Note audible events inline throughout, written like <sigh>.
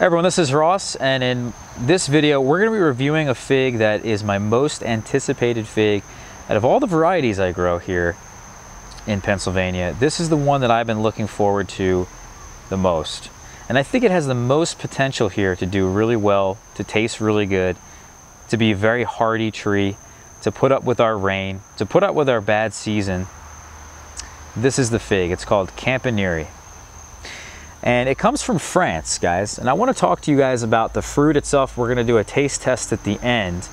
Everyone, this is Ross, and in this video, we're going to be reviewing a fig that is my most anticipated fig out of all the varieties I grow here in Pennsylvania. This is the one that I've been looking forward to the most. And I think it has the most potential here to do really well, to taste really good, to be a very hardy tree, to put up with our rain, to put up with our bad season. This is the fig. It's called Campaniere and it comes from France, guys. And I want to talk to you guys about the fruit itself. We're going to do a taste test at the end.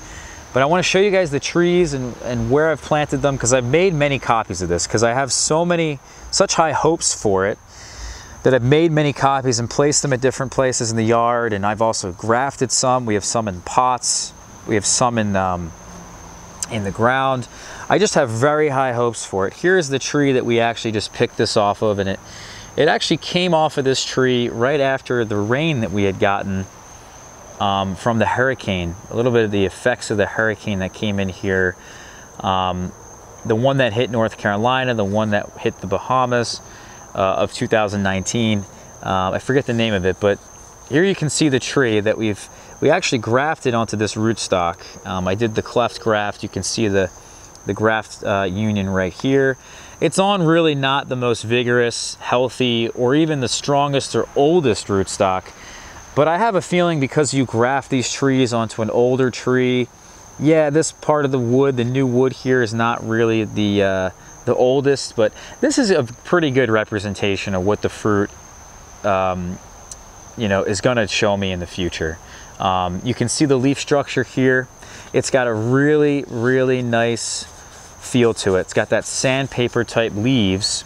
But I want to show you guys the trees and, and where I've planted them because I've made many copies of this because I have so many, such high hopes for it that I've made many copies and placed them at different places in the yard. And I've also grafted some. We have some in pots. We have some in, um, in the ground. I just have very high hopes for it. Here's the tree that we actually just picked this off of and it it actually came off of this tree right after the rain that we had gotten um, from the hurricane, a little bit of the effects of the hurricane that came in here. Um, the one that hit North Carolina, the one that hit the Bahamas uh, of 2019. Uh, I forget the name of it, but here you can see the tree that we've we actually grafted onto this rootstock. Um, I did the cleft graft. You can see the the graft uh, union right here. It's on really not the most vigorous, healthy, or even the strongest or oldest rootstock. But I have a feeling because you graft these trees onto an older tree, yeah, this part of the wood, the new wood here is not really the, uh, the oldest, but this is a pretty good representation of what the fruit, um, you know, is gonna show me in the future. Um, you can see the leaf structure here. It's got a really, really nice feel to it. It's got that sandpaper type leaves,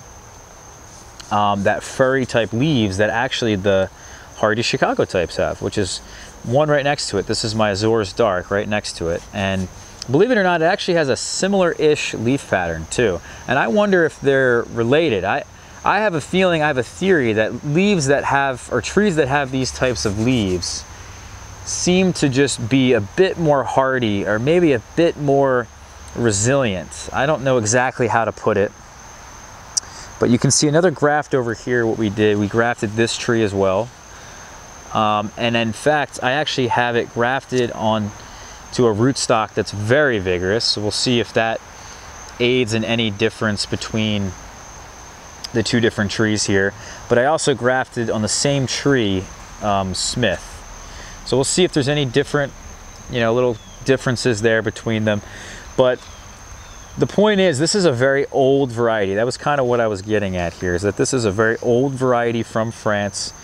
um, that furry type leaves that actually the hardy Chicago types have, which is one right next to it. This is my Azores Dark right next to it. And believe it or not, it actually has a similar-ish leaf pattern too. And I wonder if they're related. I, I have a feeling, I have a theory that leaves that have, or trees that have these types of leaves seem to just be a bit more hardy or maybe a bit more resilient. I don't know exactly how to put it, but you can see another graft over here, what we did. We grafted this tree as well. Um, and in fact, I actually have it grafted on to a rootstock that's very vigorous. So we'll see if that aids in any difference between the two different trees here. But I also grafted on the same tree, um, Smith. So we'll see if there's any different, you know, little differences there between them. But the point is, this is a very old variety. That was kind of what I was getting at here, is that this is a very old variety from France.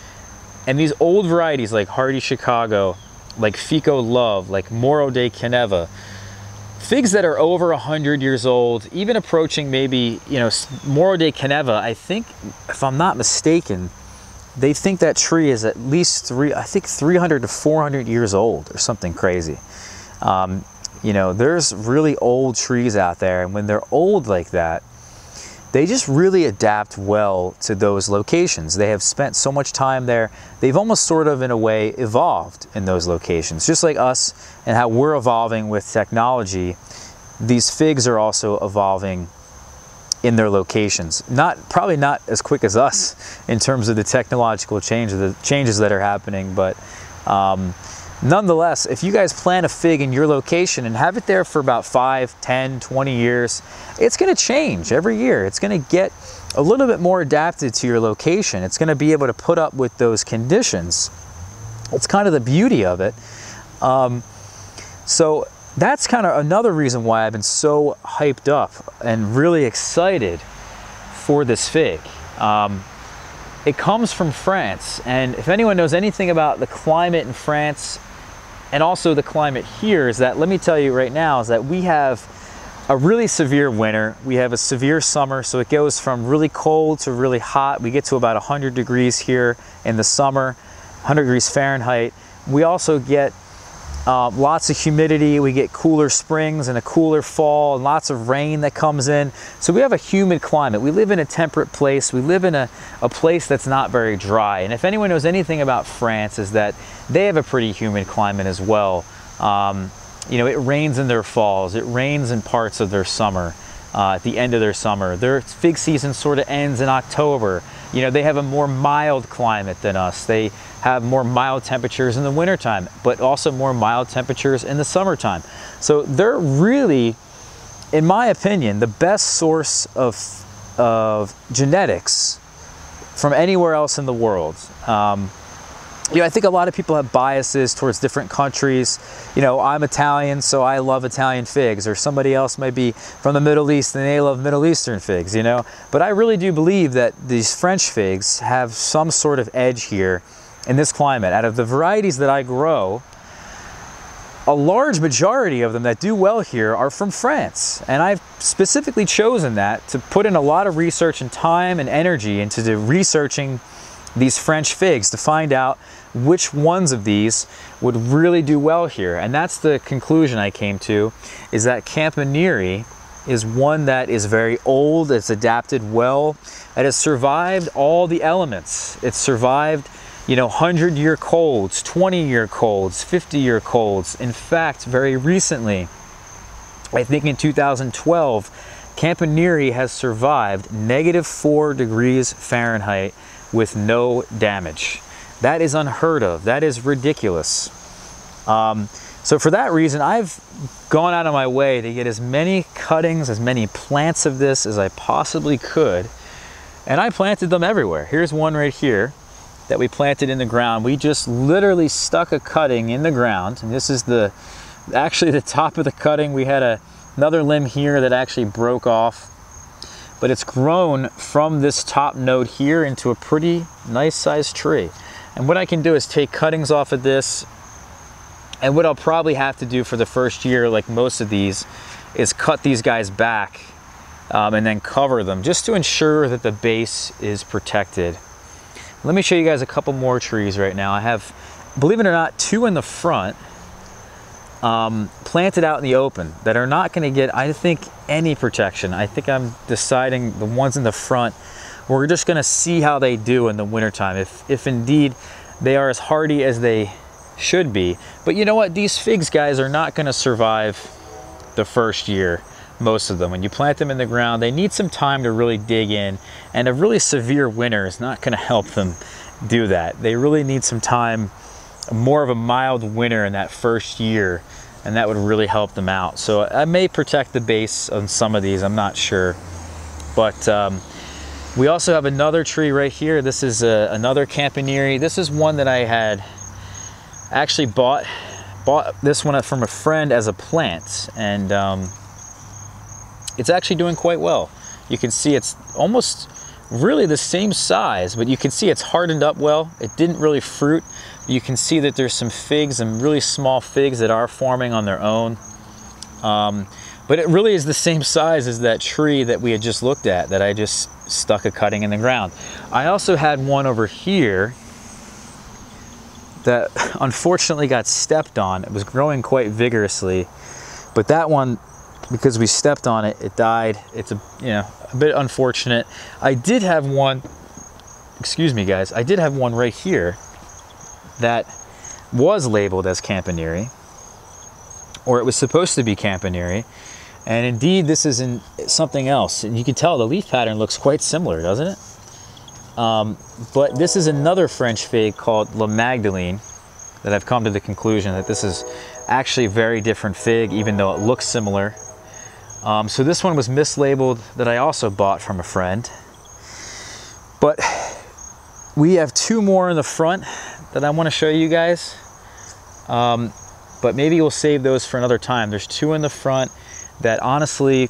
And these old varieties like Hardy Chicago, like Fico Love, like Moro de Caneva, figs that are over 100 years old, even approaching maybe, you know, Moro de Caneva, I think, if I'm not mistaken, they think that tree is at least three, I think 300 to 400 years old or something crazy. Um, you know, there's really old trees out there, and when they're old like that, they just really adapt well to those locations. They have spent so much time there. They've almost sort of, in a way, evolved in those locations. Just like us and how we're evolving with technology, these figs are also evolving in their locations. Not probably not as quick as us <laughs> in terms of the technological change, the changes that are happening, but um, Nonetheless, if you guys plant a fig in your location and have it there for about 5, 10, 20 years, it's gonna change every year. It's gonna get a little bit more adapted to your location. It's gonna be able to put up with those conditions. It's kind of the beauty of it. Um, so that's kind of another reason why I've been so hyped up and really excited for this fig. Um, it comes from France, and if anyone knows anything about the climate in France, and also the climate here is that, let me tell you right now, is that we have a really severe winter. We have a severe summer, so it goes from really cold to really hot. We get to about 100 degrees here in the summer, 100 degrees Fahrenheit. We also get uh, lots of humidity, we get cooler springs and a cooler fall and lots of rain that comes in. So we have a humid climate. We live in a temperate place. We live in a, a place that's not very dry. And if anyone knows anything about France is that they have a pretty humid climate as well. Um, you know, it rains in their falls. It rains in parts of their summer, uh, at the end of their summer. Their fig season sort of ends in October. You know, they have a more mild climate than us. They have more mild temperatures in the wintertime, but also more mild temperatures in the summertime. So they're really, in my opinion, the best source of, of genetics from anywhere else in the world. Um, you know, I think a lot of people have biases towards different countries. You know, I'm Italian, so I love Italian figs, or somebody else might be from the Middle East and they love Middle Eastern figs, you know. But I really do believe that these French figs have some sort of edge here in this climate. Out of the varieties that I grow, a large majority of them that do well here are from France. And I've specifically chosen that to put in a lot of research and time and energy into researching these French figs to find out which ones of these would really do well here. And that's the conclusion I came to, is that Campaniere is one that is very old, it's adapted well, it has survived all the elements. It's survived, you know, 100 year colds, 20 year colds, 50 year colds. In fact, very recently, I think in 2012, Campaniere has survived negative four degrees Fahrenheit with no damage. That is unheard of. That is ridiculous. Um, so for that reason, I've gone out of my way to get as many cuttings, as many plants of this as I possibly could. And I planted them everywhere. Here's one right here that we planted in the ground. We just literally stuck a cutting in the ground. And this is the, actually the top of the cutting. We had a, another limb here that actually broke off but it's grown from this top node here into a pretty nice sized tree. And what I can do is take cuttings off of this and what I'll probably have to do for the first year, like most of these, is cut these guys back um, and then cover them just to ensure that the base is protected. Let me show you guys a couple more trees right now. I have, believe it or not, two in the front um, planted out in the open that are not going to get, I think, any protection. I think I'm deciding the ones in the front, we're just going to see how they do in the wintertime. If, if indeed they are as hardy as they should be. But you know what? These figs, guys, are not going to survive the first year most of them. When you plant them in the ground, they need some time to really dig in, and a really severe winter is not going <laughs> to help them do that. They really need some time more of a mild winter in that first year and that would really help them out. So I may protect the base on some of these, I'm not sure. But um, we also have another tree right here. This is a, uh, another Campaniere. This is one that I had actually bought bought this one from a friend as a plant and um, it's actually doing quite well. You can see it's almost really the same size, but you can see it's hardened up well. It didn't really fruit. You can see that there's some figs and really small figs that are forming on their own. Um, but it really is the same size as that tree that we had just looked at that I just stuck a cutting in the ground. I also had one over here that <laughs> unfortunately got stepped on. It was growing quite vigorously, but that one because we stepped on it, it died. It's a, you know, a bit unfortunate. I did have one, excuse me guys, I did have one right here that was labeled as Campaniere, or it was supposed to be Campaniere. And indeed, this is in something else. And you can tell the leaf pattern looks quite similar, doesn't it? Um, but this is another French fig called La Magdalene that I've come to the conclusion that this is actually a very different fig, even though it looks similar. Um, so this one was mislabeled that I also bought from a friend. But we have two more in the front that I want to show you guys. Um, but maybe we'll save those for another time. There's two in the front that honestly,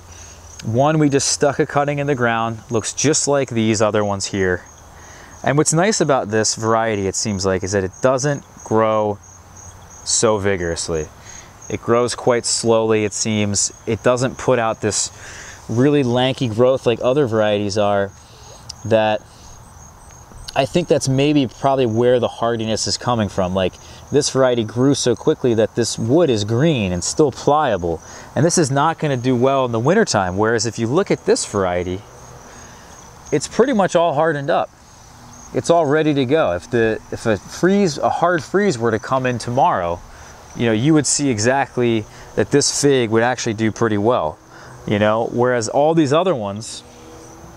one we just stuck a cutting in the ground, looks just like these other ones here. And what's nice about this variety, it seems like, is that it doesn't grow so vigorously. It grows quite slowly, it seems. It doesn't put out this really lanky growth like other varieties are that I think that's maybe probably where the hardiness is coming from. Like this variety grew so quickly that this wood is green and still pliable. And this is not gonna do well in the wintertime. Whereas if you look at this variety, it's pretty much all hardened up. It's all ready to go. If the if a freeze, a hard freeze were to come in tomorrow, you know, you would see exactly that this fig would actually do pretty well, you know, whereas all these other ones,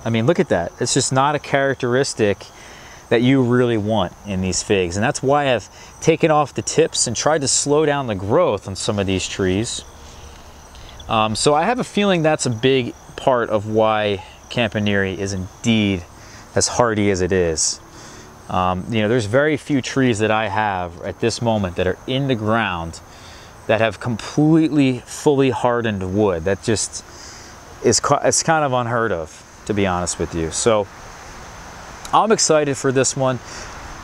I mean, look at that. It's just not a characteristic that you really want in these figs. And that's why I've taken off the tips and tried to slow down the growth on some of these trees. Um, so I have a feeling that's a big part of why Campaniere is indeed as hardy as it is. Um, you know, there's very few trees that I have at this moment that are in the ground that have completely fully hardened wood. That just is it's kind of unheard of, to be honest with you. So I'm excited for this one.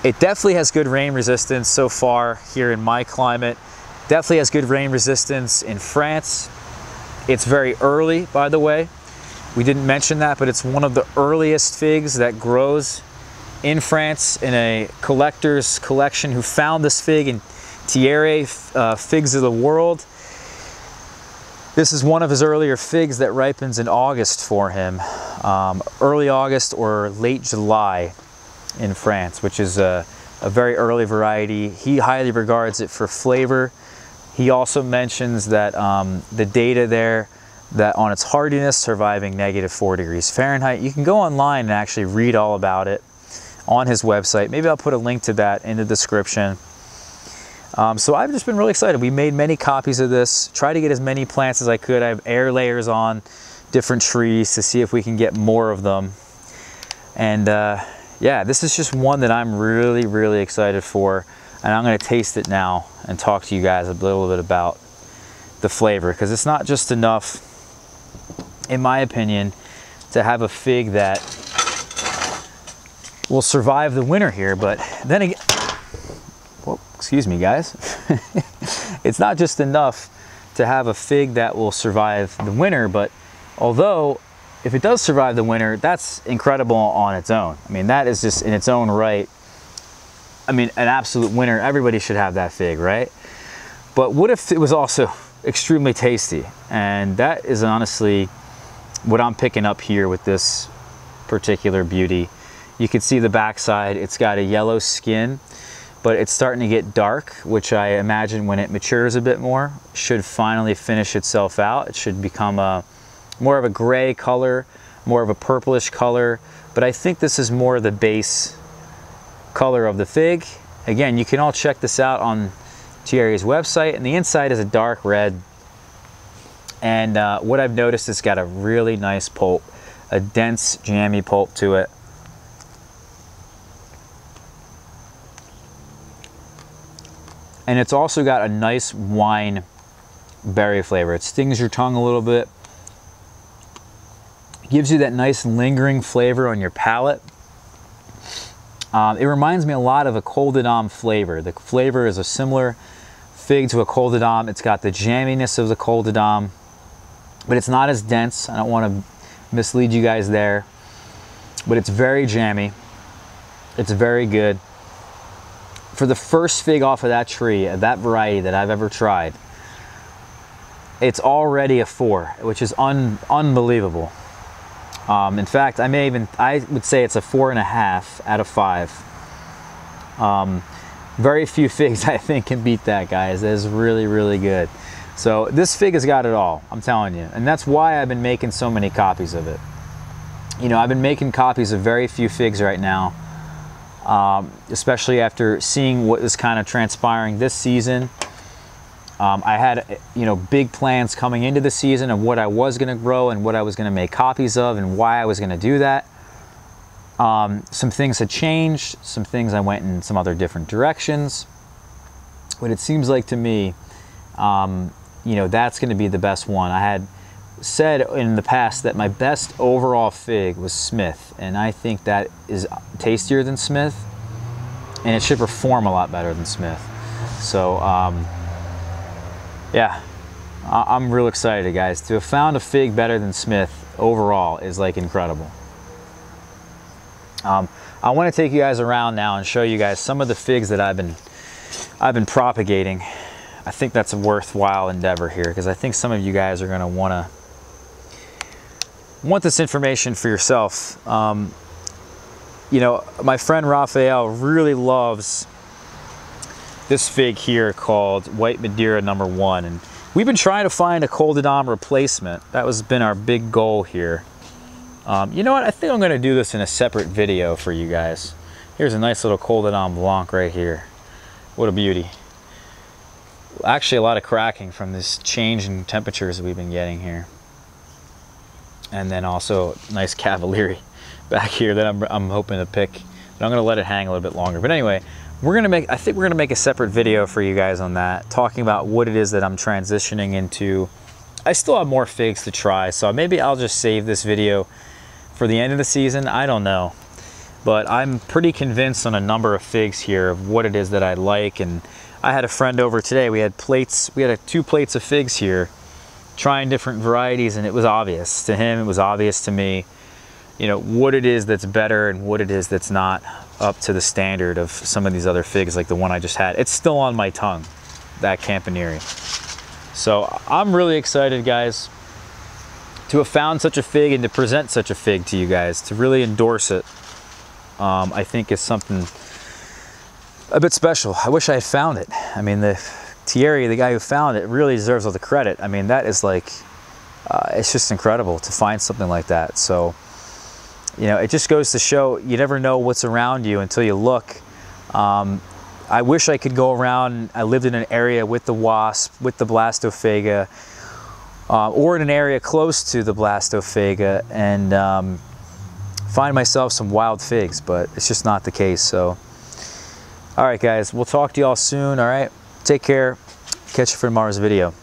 It definitely has good rain resistance so far here in my climate. Definitely has good rain resistance in France. It's very early, by the way. We didn't mention that, but it's one of the earliest figs that grows in France in a collector's collection who found this fig in Thierry uh, Figs of the World. This is one of his earlier figs that ripens in August for him, um, early August or late July in France, which is a, a very early variety. He highly regards it for flavor. He also mentions that um, the data there that on its hardiness surviving negative four degrees Fahrenheit. You can go online and actually read all about it on his website. Maybe I'll put a link to that in the description. Um, so I've just been really excited. We made many copies of this, try to get as many plants as I could. I have air layers on different trees to see if we can get more of them. And uh, yeah, this is just one that I'm really, really excited for. And I'm gonna taste it now and talk to you guys a little bit about the flavor because it's not just enough, in my opinion, to have a fig that will survive the winter here. But then again, excuse me guys, <laughs> it's not just enough to have a fig that will survive the winter, but although if it does survive the winter, that's incredible on its own. I mean, that is just in its own right. I mean, an absolute winner. Everybody should have that fig, right? But what if it was also extremely tasty? And that is honestly what I'm picking up here with this particular beauty. You can see the backside, it's got a yellow skin but it's starting to get dark, which I imagine when it matures a bit more, should finally finish itself out. It should become a more of a gray color, more of a purplish color, but I think this is more the base color of the fig. Again, you can all check this out on Thierry's website, and the inside is a dark red. And uh, what I've noticed, it's got a really nice pulp, a dense, jammy pulp to it. And it's also got a nice wine berry flavor. It stings your tongue a little bit. Gives you that nice lingering flavor on your palate. Um, it reminds me a lot of a Col de flavor. The flavor is a similar fig to a Col de. It's got the jamminess of the Col de but it's not as dense. I don't want to mislead you guys there, but it's very jammy. It's very good for the first fig off of that tree, that variety that I've ever tried, it's already a four, which is un, unbelievable. Um, in fact, I may even, I would say it's a four and a half out of five. Um, very few <laughs> figs I think can beat that, guys. That is really, really good. So this fig has got it all, I'm telling you. And that's why I've been making so many copies of it. You know, I've been making copies of very few figs right now um, especially after seeing what is kind of transpiring this season. Um, I had, you know, big plans coming into the season of what I was going to grow and what I was going to make copies of and why I was going to do that. Um, some things had changed. Some things I went in some other different directions. But it seems like to me, um, you know, that's going to be the best one. I had said in the past that my best overall fig was Smith, and I think that is tastier than Smith, and it should perform a lot better than Smith. So, um, yeah, I am real excited, guys. To have found a fig better than Smith overall is like incredible. Um, I want to take you guys around now and show you guys some of the figs that I've been I've been propagating. I think that's a worthwhile endeavor here because I think some of you guys are going to want to want this information for yourself, um, you know, my friend Raphael really loves this fig here called White Madeira number one. And we've been trying to find a Col de Dame replacement. That was been our big goal here. Um, you know what? I think I'm going to do this in a separate video for you guys. Here's a nice little Col de Dame Blanc right here. What a beauty. Actually, a lot of cracking from this change in temperatures we've been getting here. And then also nice Cavalieri <laughs> back here that I'm, I'm hoping to pick. But I'm to let it hang a little bit longer. But anyway, we're to make, I think we're to make a separate video for you guys on that, talking about what it is that I'm transitioning into. I still have more figs to try, so maybe I'll just save this video for the end of the season. I don't know but I'm pretty convinced on a number of figs here of what it is that I like. And I had a friend over today. We had plates, we had a, two plates of figs here, trying different varieties, and it was obvious to him. It was obvious to me, you know, what it is that's better and what it is that's not up to the standard of some of these other figs, like the one I just had. It's still on my tongue, that Campaniere. So I'm really excited, guys, to have found such a fig and to present such a fig to you guys, to really endorse it um, I think is something a bit special. I wish I had found it. I mean, the Thierry, the guy who found it, really deserves all the credit. I mean, that is like, uh, it's just incredible to find something like that. So, you know, it just goes to show you never know what's around you until you look. Um, I wish I could go around. I lived in an area with the wasp, with the blastophaga, uh, or in an area close to the blastophaga, and um, find myself some wild figs, but it's just not the case. So, all right, guys, we'll talk to y'all soon. All right, take care. Catch you for tomorrow's video.